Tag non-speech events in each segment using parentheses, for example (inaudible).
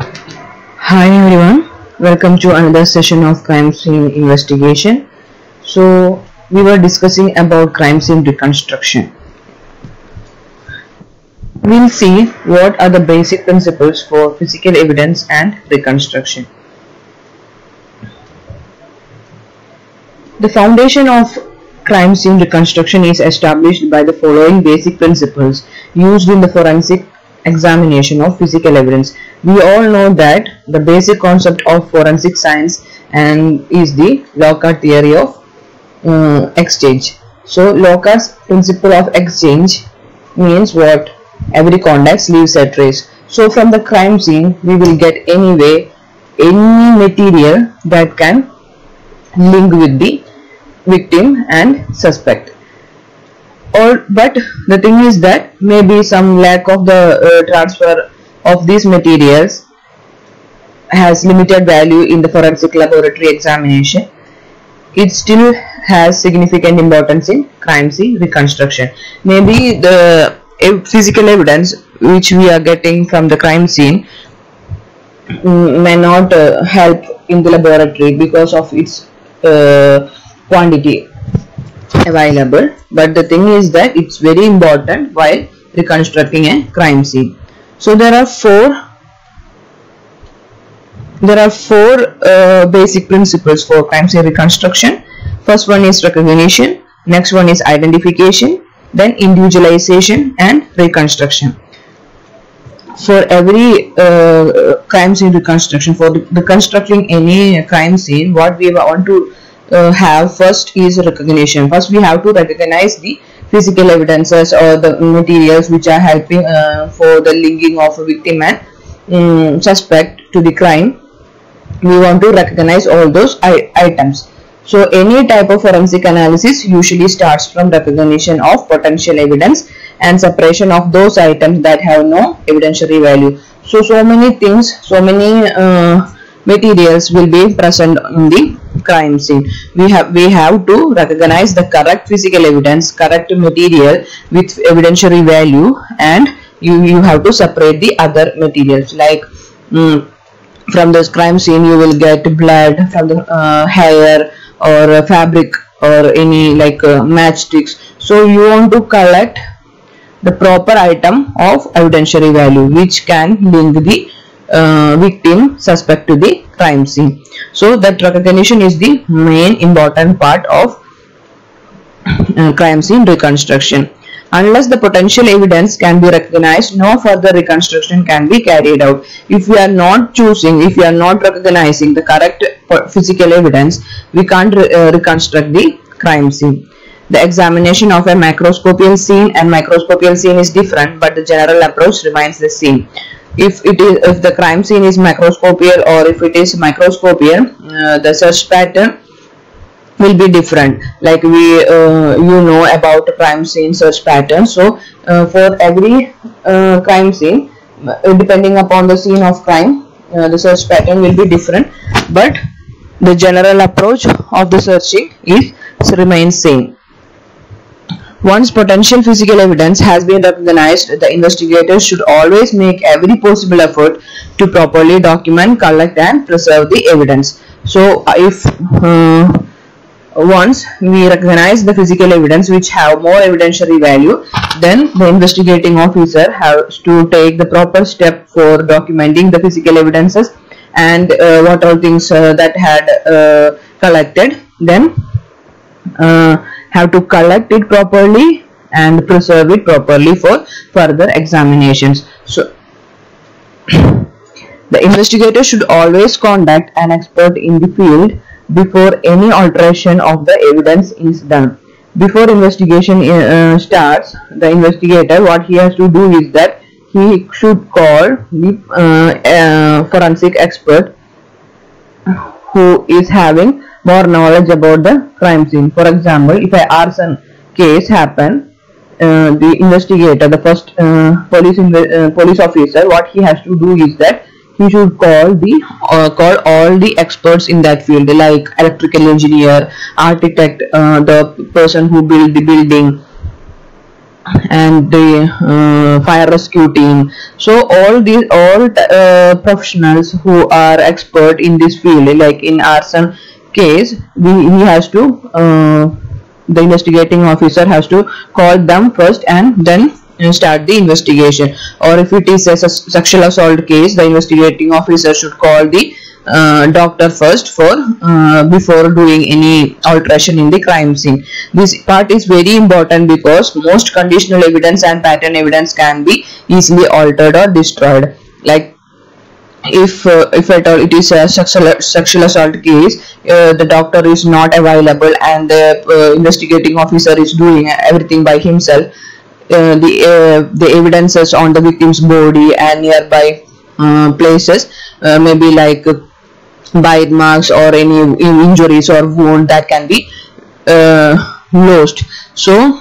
Hi everyone, welcome to another session of crime scene investigation. So we were discussing about crime scene reconstruction. We'll see what are the basic principles for physical evidence and reconstruction. The foundation of crime scene reconstruction is established by the following basic principles used in the forensic examination of physical evidence. We all know that the basic concept of forensic science and is the Locard theory of uh, exchange. So Locard's principle of exchange means what? Every contact leaves a trace. So from the crime scene we will get anyway any material that can link with the victim and suspect or but the thing is that maybe some lack of the uh, transfer of these materials has limited value in the forensic laboratory examination. It still has significant importance in crime scene reconstruction. Maybe the physical evidence which we are getting from the crime scene may not uh, help in the laboratory because of its uh, quantity available. But the thing is that it's very important while reconstructing a crime scene so there are four there are four uh, basic principles for crime scene reconstruction. First one is recognition next one is identification then individualization and reconstruction. For every uh, crime scene reconstruction for reconstructing any crime scene what we want to uh, have first is recognition. First we have to recognize the physical evidences or the materials which are helping uh, for the linking of a victim and um, suspect to the crime we want to recognize all those items. So any type of forensic analysis usually starts from recognition of potential evidence and separation of those items that have no evidentiary value. So so many things so many uh, materials will be present in the crime scene we have we have to recognize the correct physical evidence correct material with evidentiary value and you you have to separate the other materials. Like mm, from this crime scene you will get blood from the uh, hair or uh, fabric or any like uh, matchsticks. So you want to collect the proper item of evidentiary value which can link the uh, victim suspect to the crime scene so that recognition is the main important part of uh, crime scene reconstruction. Unless the potential evidence can be recognized no further reconstruction can be carried out. If we are not choosing if we are not recognizing the correct physical evidence we can't re uh, reconstruct the crime scene. The examination of a macroscopical scene and microscopical scene is different but the general approach remains the same if it is if the crime scene is macroscopical or if it is microscopical uh, the search pattern will be different. Like we uh, you know about crime scene search pattern. So uh, for every uh, crime scene uh, depending upon the scene of crime uh, the search pattern will be different. But the general approach of the searching is remains same once potential physical evidence has been recognized, the investigators should always make every possible effort to properly document, collect and preserve the evidence. So if uh, once we recognize the physical evidence which have more evidentiary value, then the investigating officer has to take the proper step for documenting the physical evidences and uh, what all things uh, that had uh, collected. Then uh, have to collect it properly and preserve it properly for further examinations. So (coughs) the investigator should always contact an expert in the field before any alteration of the evidence is done. Before investigation uh, starts the investigator what he has to do is that he should call the uh, uh, forensic expert who is having more knowledge about the crime scene. For example, if an arson case happen, uh, the investigator, the first uh, police uh, police officer, what he has to do is that he should call the uh, call all the experts in that field, like electrical engineer, architect, uh, the person who built the building, and the uh, fire rescue team so all these all uh, professionals who are expert in this field like in arson case we, he has to uh, the investigating officer has to call them first and then start the investigation. Or if it is a sexual assault case the investigating officer should call the uh, doctor first for uh, before doing any alteration in the crime scene. This part is very important because most conditional evidence and pattern evidence can be easily altered or destroyed. Like if uh, if at all it is a sexual sexual assault case uh, the doctor is not available and the uh, investigating officer is doing everything by himself. Uh, the uh, the evidences on the victim's body and nearby uh, places maybe like bite marks or any injuries or wound that can be lost. So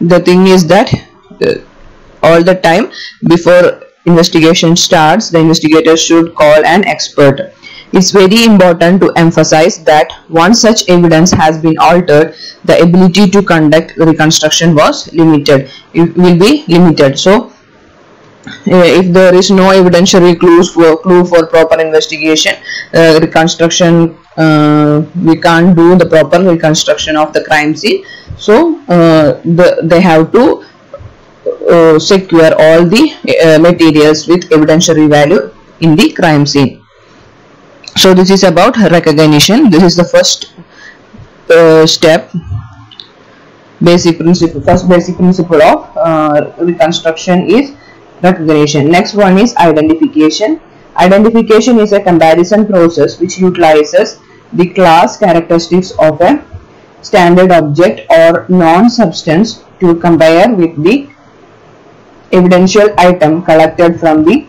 the thing is that all the time before investigation starts, the investigator should call an expert. It's very important to emphasize that once such evidence has been altered, the ability to conduct reconstruction was limited. It will be limited. So, uh, if there is no evidentiary clues for clue for proper investigation, uh, reconstruction uh, we can't do the proper reconstruction of the crime scene. So, uh, the, they have to uh, secure all the uh, materials with evidentiary value in the crime scene. So this is about recognition. This is the first uh, step basic principle first basic principle of uh, reconstruction is recognition next one is identification identification is a comparison process which utilizes the class characteristics of a standard object or non-substance to compare with the evidential item collected from the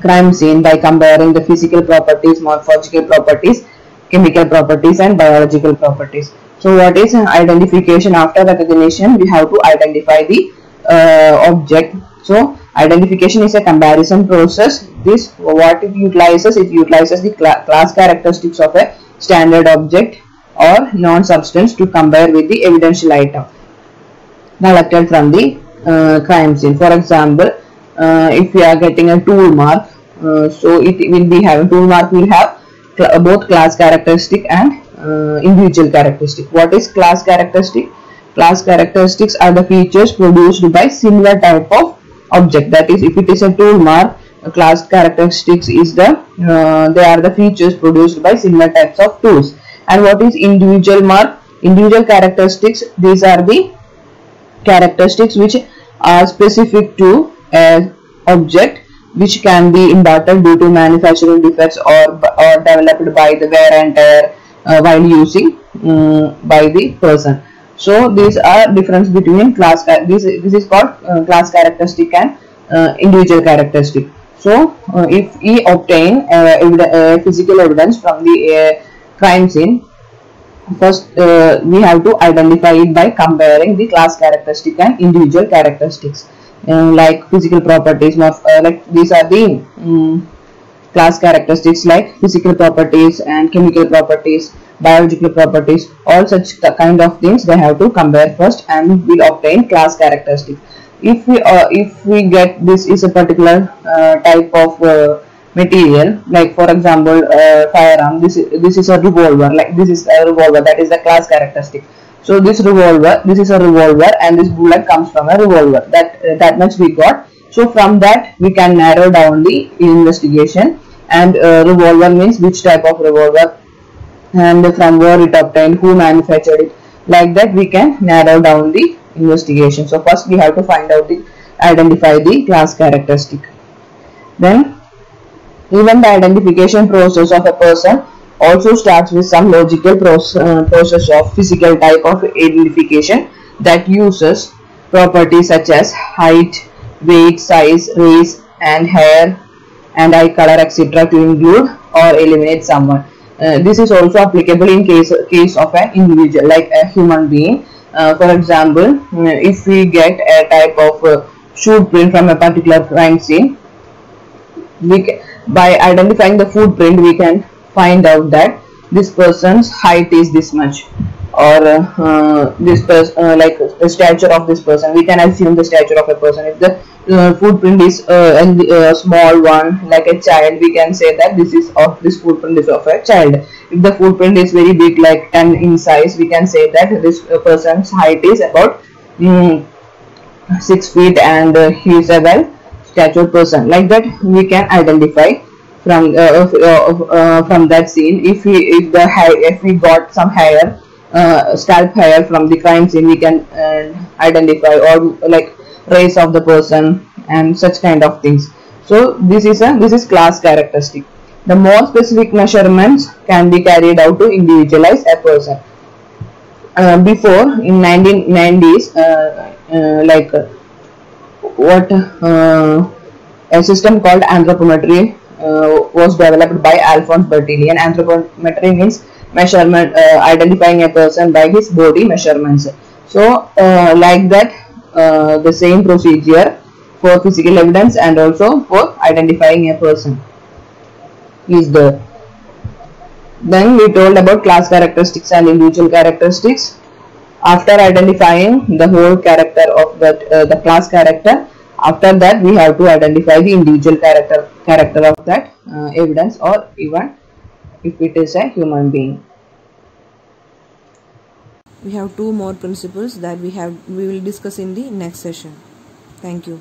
crime scene by comparing the physical properties, morphological properties, chemical properties and biological properties. So what is identification after recognition? We have to identify the uh, object. So identification is a comparison process. This what it utilizes? It utilizes the cl class characteristics of a standard object or non-substance to compare with the evidential item collected from the uh, crime scene. For example, uh, if we are getting a tool mark, uh, so it will be having tool mark will have cl both class characteristic and individual characteristic. What is class characteristic? Class characteristics are the features produced by similar type of object. That is, if it is a tool mark, class characteristics is the uh, they are the features produced by similar types of tools and what is individual mark individual characteristics these are the characteristics which are specific to an object which can be imparted due to manufacturing defects or, or developed by the wear and tear uh, while using um, by the person. So these are difference between class this this is called uh, class characteristic and uh, individual characteristic. So uh, if we obtain uh, physical evidence from the uh, crime scene first uh, we have to identify it by comparing the class characteristic and individual characteristics. Uh, like physical properties uh, like these are the um, class characteristics like physical properties and chemical properties biological properties all such kind of things they have to compare first and we'll obtain class characteristic. If we uh, if we get this is a particular uh, type of uh, material like for example uh, firearm this is, this is a revolver like this is a revolver that is the class characteristic. So this revolver this is a revolver and this bullet comes from a revolver. That uh, that much we got. So from that we can narrow down the investigation and uh, revolver means which type of revolver and from where it obtained who manufactured it. Like that we can narrow down the investigation. So first we have to find out the identify the class characteristic. Then even the identification process of a person also starts with some logical uh, process of physical type of identification that uses properties such as height, weight, size, race and hair and eye color etc. to include or eliminate someone. Uh, this is also applicable in case, case of an individual like a human being. Uh, for example, uh, if we get a type of uh, shoe print from a particular crime scene, we can, by identifying the footprint we can find out that this person's height is this much. Or uh, this person uh, like the stature of this person. We can assume the stature of a person. If the uh, footprint is uh, a small one like a child we can say that this is of this footprint is of a child. If the footprint is very big like 10 in size we can say that this person's height is about um, 6 feet and uh, he is a statured person. Like that we can identify from uh, uh, from that scene. If we if the if we got some hair uh, scalp hair from the crime scene we can uh, identify or like race of the person and such kind of things. So this is a this is class characteristic. The more specific measurements can be carried out to individualize a person. Uh, before in 1990s uh, uh, like uh, what a system called anthropometry was developed by Alphonse Bertillon and anthropometry means measurement uh, identifying a person by his body measurements. So uh, like that uh, the same procedure for physical evidence and also for identifying a person is there. Then we told about class characteristics and individual characteristics after identifying the whole character of that uh, the class character after that we have to identify the individual character character of that uh, evidence or even if it is a human being. We have two more principles that we have we will discuss in the next session. Thank you